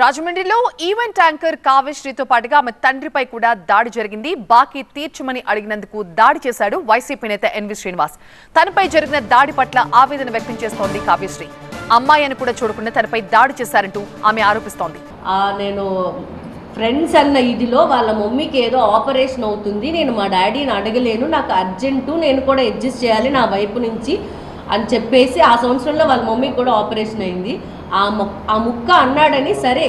రాజమండ్రిలో event anchor కావ్యశ్రీతో పాటుగా ఆమె తండ్రిపై కూడా దాడి జరిగింది. బాకీ తీర్చమని అడిగినందుకు దాడి చేశాడు వైసీపీ నేత ఎన్వి శ్రీనివాస్. తనపై జరిగిన దాడి పట్ల ఆవేదన వ్యక్తం చేస్తోంది కావ్యశ్రీ. అమ్మాయి అని కూడా చూడకుండా తనపై దాడి చేశారంటూ ఆమె ఆరోపిస్తోంది. నేను ఫ్రెండ్స్ అన్న ఇదిలో వాళ్ళ మమ్మీకి ఏదో ఆపరేషన్ అవుతుంది. నేను మా డాడీని అడగలేను. నాకు అర్జెంటు నేను కూడా అడ్జస్ట్ చేయాలి నా వైపు నుంచి అని చెప్పేసి ఆ సంవత్సరంలో వాళ్ళ మమ్మీకి కూడా ఆపరేషన్ అయింది. ఆ మొక్క ఆ ముక్క అన్నాడని సరే.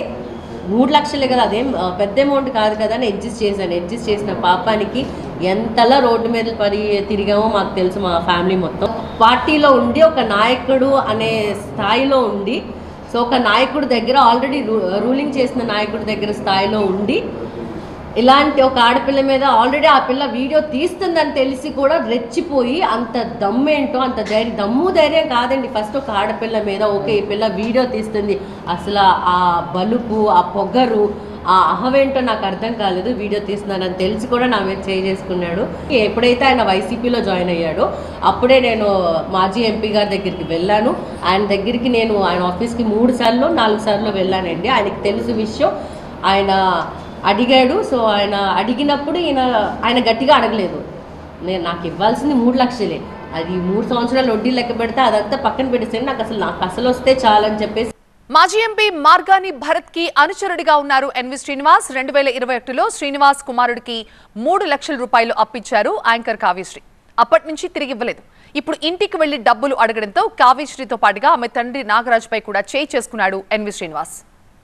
మూడు లక్షలే కదా అదేం పెద్ద అమౌంట్ కాదు కదా అని అడ్జస్ట్ చేశాను. అడ్జస్ట్ చేసిన పాపానికి ఎంతలా రోడ్డు మీద పడి తిరిగామో మాకు తెలుసు మా ఫ్యామిలీ మొత్తం. పార్టీలో ఉండి ఒక నాయకుడు అనే స్థాయిలో ఉండి సో ఒక నాయకుడి దగ్గర ఆల్రెడీ రూలింగ్ చేసిన నాయకుడి దగ్గర స్థాయిలో ఉండి ఇలాంటి ఒక ఆడపిల్ల మీద ఆల్రెడీ ఆ పిల్ల వీడియో తీస్తుందని తెలిసి కూడా రెచ్చిపోయి అంత దమ్మేంటో అంత ధైర్యం దమ్ము ధైర్యం కాదండి ఫస్ట్ ఒక ఆడపిల్ల మీద. ఓకే ఈ పిల్ల వీడియో తీస్తుంది. అసలు ఆ బలుపు ఆ పొగరు ఆ అహవేంటో నాకు అర్థం కాలేదు. వీడియో తీస్తున్నానని తెలిసి కూడా నా మీద చేసుకున్నాడు. ఎప్పుడైతే ఆయన వైసీపీలో జాయిన్ అయ్యాడో అప్పుడే నేను మాజీ ఎంపీ గారి దగ్గరికి వెళ్ళాను. ఆయన దగ్గరికి నేను ఆయన ఆఫీస్కి మూడు సార్లు నాలుగు సార్లు వెళ్ళానండి. ఆయనకి తెలుసు విషయం. ఆయన అడిగాడు. సో ఆయన అడిగినప్పుడు ఈయన ఆయన గట్టిగా అడగలేదు. నేను నాకు ఇవ్వాల్సింది మూడు లక్షలే. అది మూడు సంవత్సరాలు వడ్డీ లెక్క పెడితే అదంతా పక్కన పెట్టేస్తే నాకు అసలు నాకు అసలు వస్తే చాలని చెప్పేసి. మాజీ ఎంపీ మార్గాని భరత్కి అనుచరుడిగా ఉన్నారు ఎన్వి శ్రీనివాస్. రెండు వేల ఇరవై ఒకటిలో శ్రీనివాస్ కుమారుడికి మూడు లక్షల రూపాయలు అప్పించారు యాంకర్ కావ్యశ్రీ. అప్పటి నుంచి తిరిగి ఇవ్వలేదు. ఇప్పుడు ఇంటికి వెళ్ళి డబ్బులు అడగడంతో కావ్యశ్రీతో పాటుగా ఆమె తండ్రి నాగరాజ్ పై కూడా చేయి చేసుకున్నాడు ఎన్వి శ్రీనివాస్.